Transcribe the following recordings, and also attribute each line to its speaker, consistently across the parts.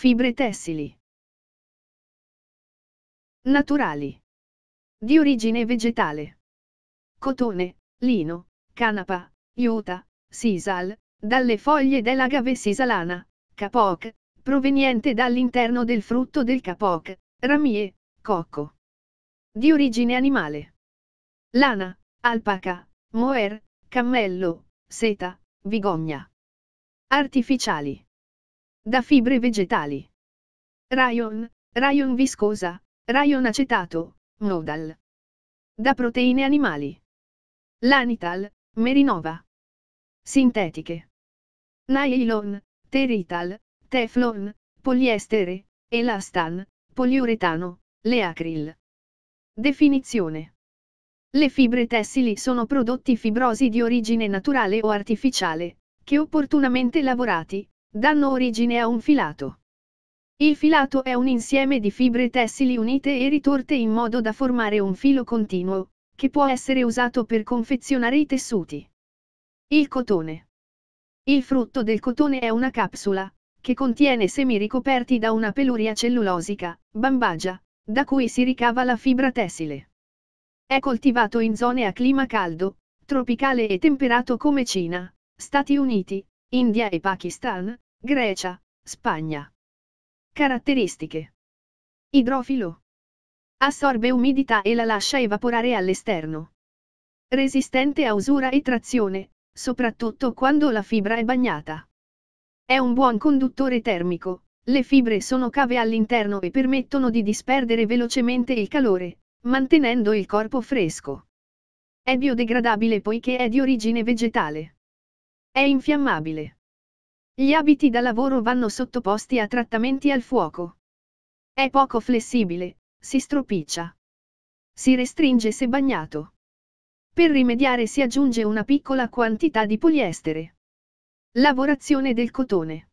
Speaker 1: Fibre tessili. Naturali. Di origine vegetale. Cotone, lino, canapa, iuta, sisal, dalle foglie dell'agave sisalana, capoc, proveniente dall'interno del frutto del capoc, ramie, cocco. Di origine animale. Lana, alpaca, moer, cammello, seta, vigogna. Artificiali. Da fibre vegetali. Rayon, rayon viscosa, rayon acetato, modal. Da proteine animali. Lanital, merinova. Sintetiche. Nylon, terital, teflon, poliestere, elastan, poliuretano, leacril. Definizione. Le fibre tessili sono prodotti fibrosi di origine naturale o artificiale, che opportunamente lavorati, danno origine a un filato. Il filato è un insieme di fibre tessili unite e ritorte in modo da formare un filo continuo, che può essere usato per confezionare i tessuti. Il cotone. Il frutto del cotone è una capsula, che contiene semi ricoperti da una peluria cellulosica, bambagia, da cui si ricava la fibra tessile. È coltivato in zone a clima caldo, tropicale e temperato come Cina, Stati Uniti, India e Pakistan, Grecia, Spagna. Caratteristiche. Idrofilo. Assorbe umidità e la lascia evaporare all'esterno. Resistente a usura e trazione, soprattutto quando la fibra è bagnata. È un buon conduttore termico, le fibre sono cave all'interno e permettono di disperdere velocemente il calore, mantenendo il corpo fresco. È biodegradabile poiché è di origine vegetale. È infiammabile. Gli abiti da lavoro vanno sottoposti a trattamenti al fuoco. È poco flessibile, si stropiccia. Si restringe se bagnato. Per rimediare si aggiunge una piccola quantità di poliestere. Lavorazione del cotone.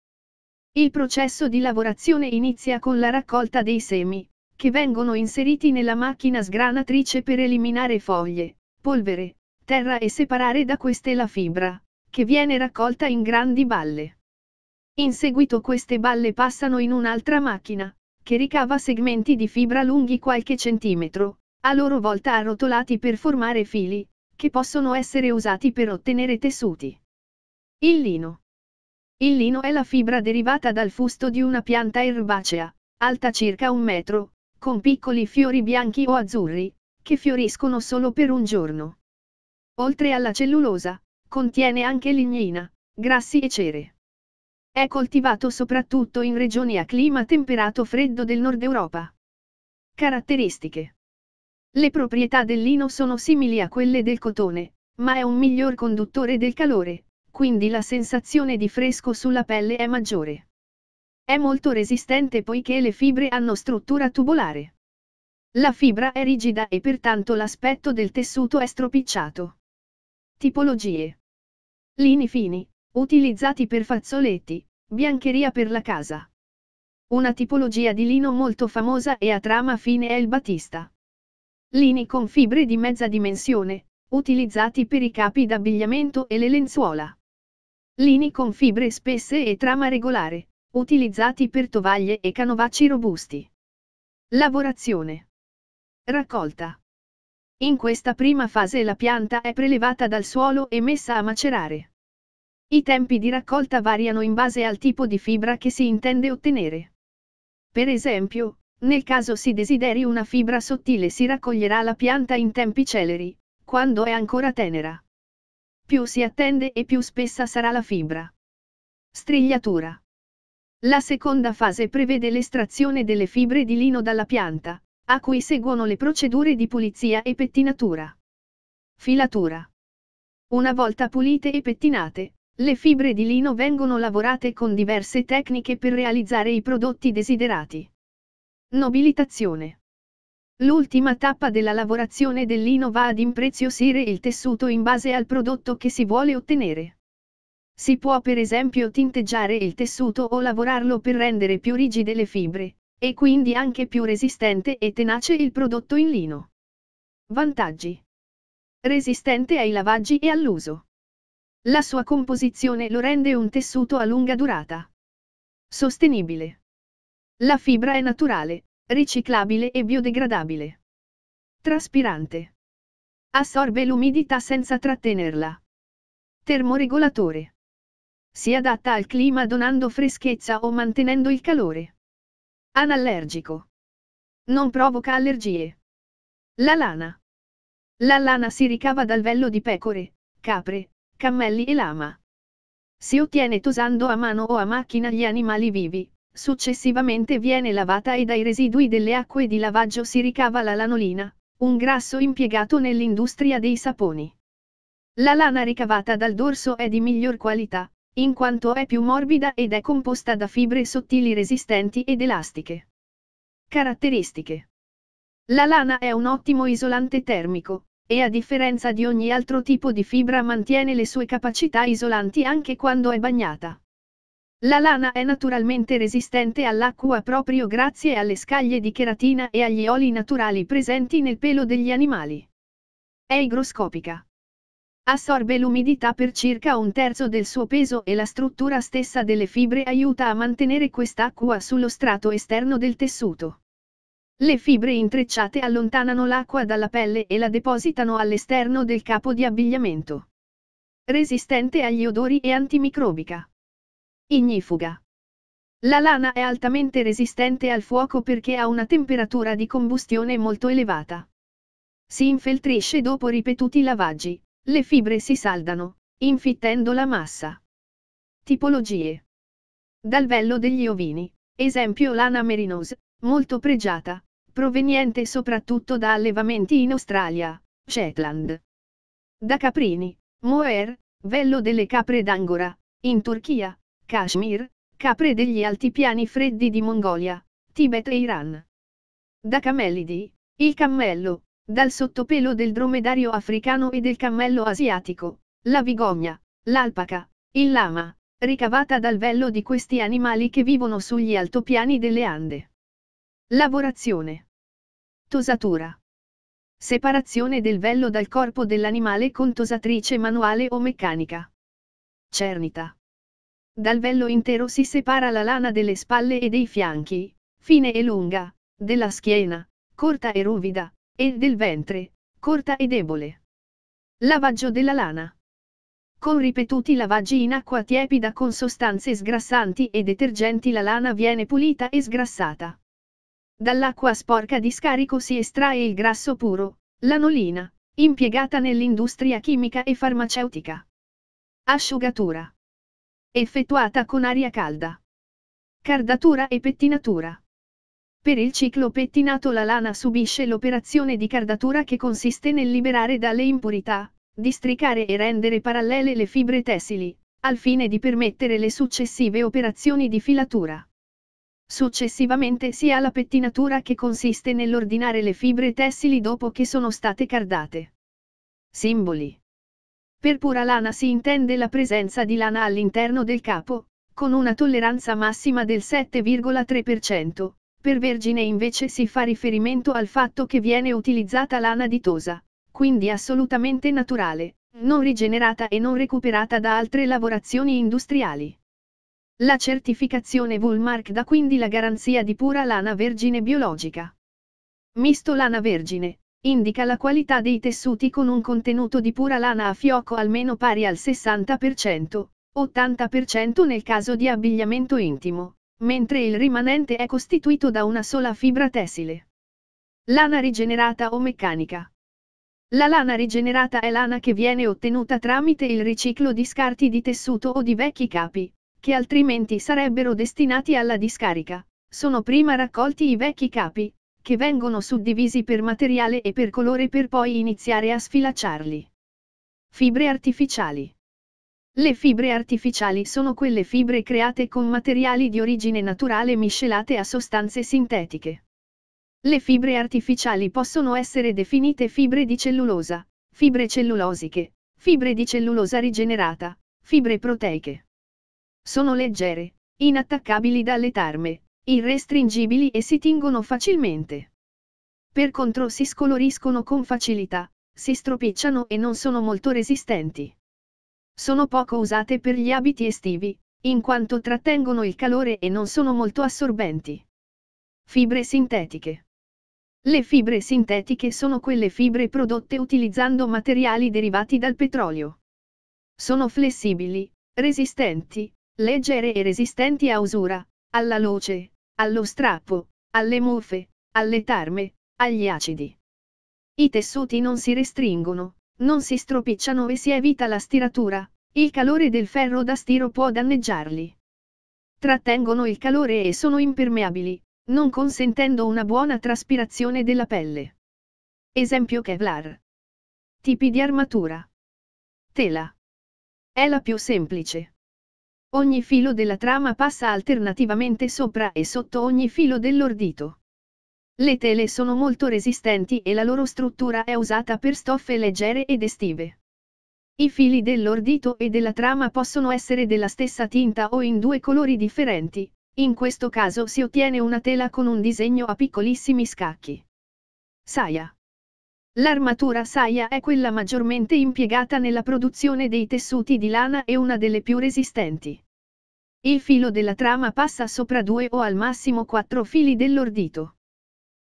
Speaker 1: Il processo di lavorazione inizia con la raccolta dei semi, che vengono inseriti nella macchina sgranatrice per eliminare foglie, polvere, terra e separare da queste la fibra, che viene raccolta in grandi balle. In seguito queste balle passano in un'altra macchina, che ricava segmenti di fibra lunghi qualche centimetro, a loro volta arrotolati per formare fili, che possono essere usati per ottenere tessuti. Il lino. Il lino è la fibra derivata dal fusto di una pianta erbacea, alta circa un metro, con piccoli fiori bianchi o azzurri, che fioriscono solo per un giorno. Oltre alla cellulosa, Contiene anche lignina, grassi e cere. È coltivato soprattutto in regioni a clima temperato freddo del nord Europa. Caratteristiche. Le proprietà del lino sono simili a quelle del cotone, ma è un miglior conduttore del calore, quindi la sensazione di fresco sulla pelle è maggiore. È molto resistente poiché le fibre hanno struttura tubolare. La fibra è rigida e pertanto l'aspetto del tessuto è stropicciato. Tipologie. Lini fini, utilizzati per fazzoletti, biancheria per la casa. Una tipologia di lino molto famosa e a trama fine è il batista. Lini con fibre di mezza dimensione, utilizzati per i capi d'abbigliamento e le lenzuola. Lini con fibre spesse e trama regolare, utilizzati per tovaglie e canovacci robusti. Lavorazione. Raccolta. In questa prima fase la pianta è prelevata dal suolo e messa a macerare. I tempi di raccolta variano in base al tipo di fibra che si intende ottenere. Per esempio, nel caso si desideri una fibra sottile si raccoglierà la pianta in tempi celeri, quando è ancora tenera. Più si attende e più spessa sarà la fibra. Strigliatura. La seconda fase prevede l'estrazione delle fibre di lino dalla pianta, a cui seguono le procedure di pulizia e pettinatura. Filatura. Una volta pulite e pettinate, le fibre di lino vengono lavorate con diverse tecniche per realizzare i prodotti desiderati. Nobilitazione. L'ultima tappa della lavorazione del lino va ad impreziosire il tessuto in base al prodotto che si vuole ottenere. Si può per esempio tinteggiare il tessuto o lavorarlo per rendere più rigide le fibre, e quindi anche più resistente e tenace il prodotto in lino. Vantaggi. Resistente ai lavaggi e all'uso. La sua composizione lo rende un tessuto a lunga durata. Sostenibile. La fibra è naturale, riciclabile e biodegradabile. Traspirante. Assorbe l'umidità senza trattenerla. Termoregolatore. Si adatta al clima donando freschezza o mantenendo il calore. Anallergico. Non provoca allergie. La lana. La lana si ricava dal vello di pecore, capre, cammelli e lama. Si ottiene tosando a mano o a macchina gli animali vivi, successivamente viene lavata e dai residui delle acque di lavaggio si ricava la lanolina, un grasso impiegato nell'industria dei saponi. La lana ricavata dal dorso è di miglior qualità, in quanto è più morbida ed è composta da fibre sottili resistenti ed elastiche. Caratteristiche. La lana è un ottimo isolante termico, e a differenza di ogni altro tipo di fibra mantiene le sue capacità isolanti anche quando è bagnata. La lana è naturalmente resistente all'acqua proprio grazie alle scaglie di cheratina e agli oli naturali presenti nel pelo degli animali. È igroscopica. Assorbe l'umidità per circa un terzo del suo peso e la struttura stessa delle fibre aiuta a mantenere quest'acqua sullo strato esterno del tessuto. Le fibre intrecciate allontanano l'acqua dalla pelle e la depositano all'esterno del capo di abbigliamento. Resistente agli odori e antimicrobica. Ignifuga. La lana è altamente resistente al fuoco perché ha una temperatura di combustione molto elevata. Si infeltrisce dopo ripetuti lavaggi, le fibre si saldano, infittendo la massa. Tipologie. Dal vello degli ovini, esempio lana merinos, molto pregiata, proveniente soprattutto da allevamenti in Australia, Shetland. Da caprini, mohair, vello delle capre d'Angora, in Turchia, Kashmir, capre degli altipiani freddi di Mongolia, Tibet e Iran. Da camellidi, il cammello, dal sottopelo del dromedario africano e del cammello asiatico, la vigogna, l'alpaca, il lama, ricavata dal vello di questi animali che vivono sugli altopiani delle Ande. Lavorazione. Tosatura. Separazione del vello dal corpo dell'animale con tosatrice manuale o meccanica. Cernita. Dal vello intero si separa la lana delle spalle e dei fianchi, fine e lunga, della schiena, corta e ruvida, e del ventre, corta e debole. Lavaggio della lana. Con ripetuti lavaggi in acqua tiepida con sostanze sgrassanti e detergenti la lana viene pulita e sgrassata. Dall'acqua sporca di scarico si estrae il grasso puro, l'anolina, impiegata nell'industria chimica e farmaceutica. Asciugatura effettuata con aria calda. Cardatura e pettinatura. Per il ciclo pettinato la lana subisce l'operazione di cardatura che consiste nel liberare dalle impurità, districare e rendere parallele le fibre tessili, al fine di permettere le successive operazioni di filatura. Successivamente si ha la pettinatura che consiste nell'ordinare le fibre tessili dopo che sono state cardate. Simboli. Per pura lana si intende la presenza di lana all'interno del capo, con una tolleranza massima del 7,3%, per vergine invece si fa riferimento al fatto che viene utilizzata lana ditosa, quindi assolutamente naturale, non rigenerata e non recuperata da altre lavorazioni industriali. La certificazione Woolmark dà quindi la garanzia di pura lana vergine biologica. Misto lana vergine, indica la qualità dei tessuti con un contenuto di pura lana a fioco almeno pari al 60%, 80% nel caso di abbigliamento intimo, mentre il rimanente è costituito da una sola fibra tessile. Lana rigenerata o meccanica. La lana rigenerata è lana che viene ottenuta tramite il riciclo di scarti di tessuto o di vecchi capi, che altrimenti sarebbero destinati alla discarica. Sono prima raccolti i vecchi capi, che vengono suddivisi per materiale e per colore per poi iniziare a sfilacciarli. Fibre artificiali. Le fibre artificiali sono quelle fibre create con materiali di origine naturale miscelate a sostanze sintetiche. Le fibre artificiali possono essere definite fibre di cellulosa, fibre cellulosiche, fibre di cellulosa rigenerata, fibre proteiche. Sono leggere, inattaccabili dalle tarme, irrestringibili e si tingono facilmente. Per contro si scoloriscono con facilità, si stropicciano e non sono molto resistenti. Sono poco usate per gli abiti estivi, in quanto trattengono il calore e non sono molto assorbenti. Fibre sintetiche. Le fibre sintetiche sono quelle fibre prodotte utilizzando materiali derivati dal petrolio. Sono flessibili, resistenti, leggere e resistenti a usura, alla luce, allo strappo, alle muffe, alle tarme, agli acidi. I tessuti non si restringono, non si stropicciano e si evita la stiratura, il calore del ferro da stiro può danneggiarli. Trattengono il calore e sono impermeabili, non consentendo una buona traspirazione della pelle. Esempio Kevlar. Tipi di armatura. Tela. È la più semplice. Ogni filo della trama passa alternativamente sopra e sotto ogni filo dell'ordito. Le tele sono molto resistenti e la loro struttura è usata per stoffe leggere ed estive. I fili dell'ordito e della trama possono essere della stessa tinta o in due colori differenti, in questo caso si ottiene una tela con un disegno a piccolissimi scacchi. Saia. L'armatura saia è quella maggiormente impiegata nella produzione dei tessuti di lana e una delle più resistenti. Il filo della trama passa sopra due o al massimo quattro fili dell'ordito.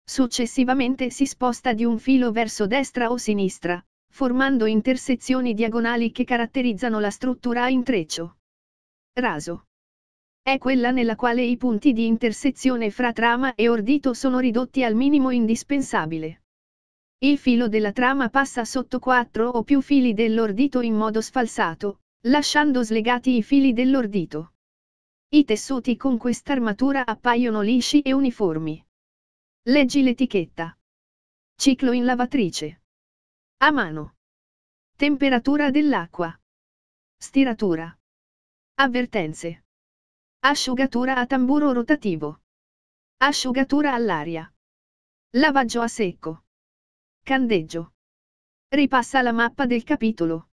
Speaker 1: Successivamente si sposta di un filo verso destra o sinistra, formando intersezioni diagonali che caratterizzano la struttura a intreccio. Raso è quella nella quale i punti di intersezione fra trama e ordito sono ridotti al minimo indispensabile. Il filo della trama passa sotto quattro o più fili dell'ordito in modo sfalsato, lasciando slegati i fili dell'ordito. I tessuti con quest'armatura appaiono lisci e uniformi. Leggi l'etichetta. Ciclo in lavatrice. A mano. Temperatura dell'acqua. Stiratura. Avvertenze. Asciugatura a tamburo rotativo. Asciugatura all'aria. Lavaggio a secco. Candeggio. Ripassa la mappa del capitolo.